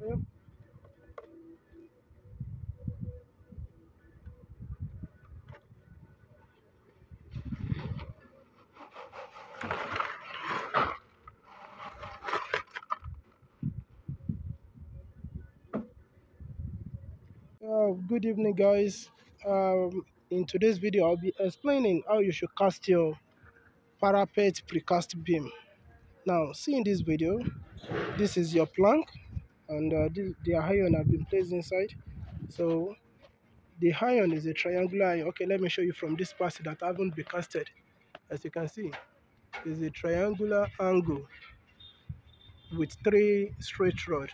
Yep. Uh, good evening guys. Um, in today's video I'll be explaining how you should cast your parapet precast beam. Now see in this video this is your plank and uh, this, the iron have been placed inside. So the iron is a triangular iron. Okay, let me show you from this part that haven't been casted. As you can see, is a triangular angle with three straight rod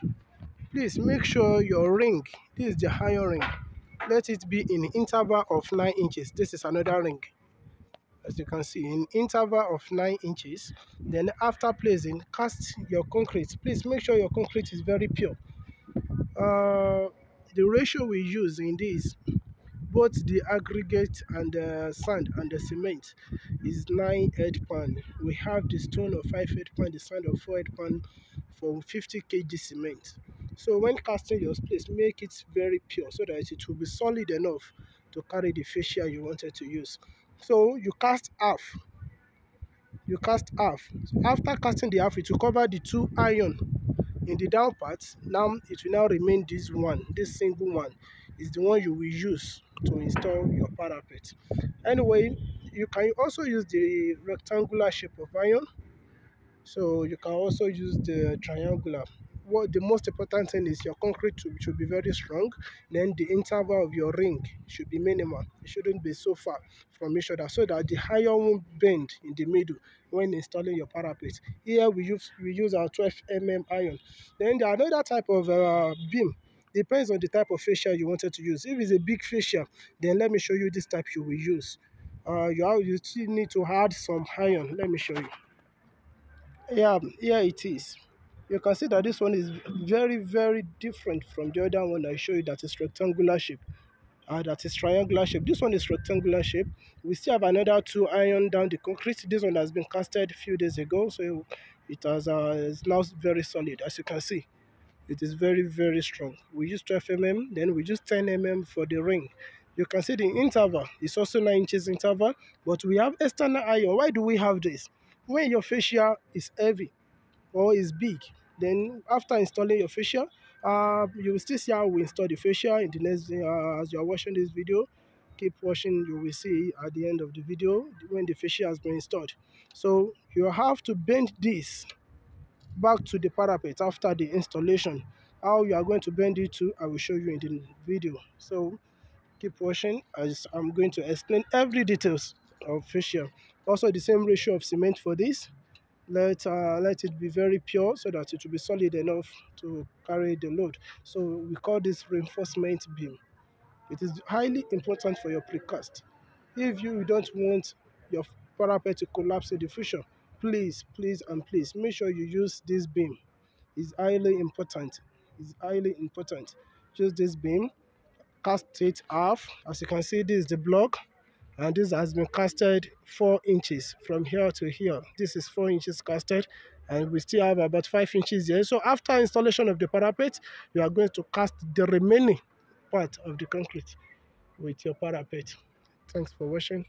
please make sure your ring this is the higher ring let it be in interval of 9 inches this is another ring as you can see in interval of 9 inches. Then after placing cast your concrete. Please make sure your concrete is very pure. Uh, the ratio we use in this both the aggregate and the sand and the cement is 9 8 pound. We have the stone of 5 8 pound the sand of 4 8 pound for 50 kg cement. So when casting your place, make it very pure so that it will be solid enough to carry the fascia you wanted to use. So you cast half. You cast half. So after casting the half, it will cover the two iron in the down part. Now it will now remain this one, this single one is the one you will use to install your parapet. Anyway, you can also use the rectangular shape of iron. So you can also use the triangular what the most important thing is your concrete should be very strong then the interval of your ring should be minimal. It shouldn't be so far from each other. So that the iron won't bend in the middle when installing your parapet. Here we use we use our 12 mm iron. Then the another type of uh, beam. Depends on the type of fascia you wanted to use. If it's a big fascia then let me show you this type you will use. Uh, you, have, you still need to add some iron. Let me show you. Yeah here it is you can see that this one is very very different from the other one I show you that is rectangular shape uh, that is triangular shape. This one is rectangular shape. We still have another two iron down the concrete. This one has been casted a few days ago so it has uh, is now very solid. As you can see it is very very strong. We use 12 mm then we use 10 mm for the ring. You can see the interval is also 9 inches interval but we have external iron. Why do we have this? When your fascia is heavy or is big then after installing your fascia uh, you will still see how we install the fascia in the next uh, as you are watching this video. Keep watching you will see at the end of the video when the fascia has been installed. So you have to bend this back to the parapet after the installation. How you are going to bend it to i will show you in the video. So keep watching as i'm going to explain every details of fascia also the same ratio of cement for this let uh, let it be very pure so that it will be solid enough to carry the load. So we call this reinforcement beam. It is highly important for your precast. If you don't want your parapet to collapse in the future please please and please make sure you use this beam. It's highly important. It's highly important. Use this beam cast it half. As you can see this is the block and this has been casted four inches from here to here. This is four inches casted and we still have about five inches here. So after installation of the parapet you are going to cast the remaining part of the concrete with your parapet. Thanks for watching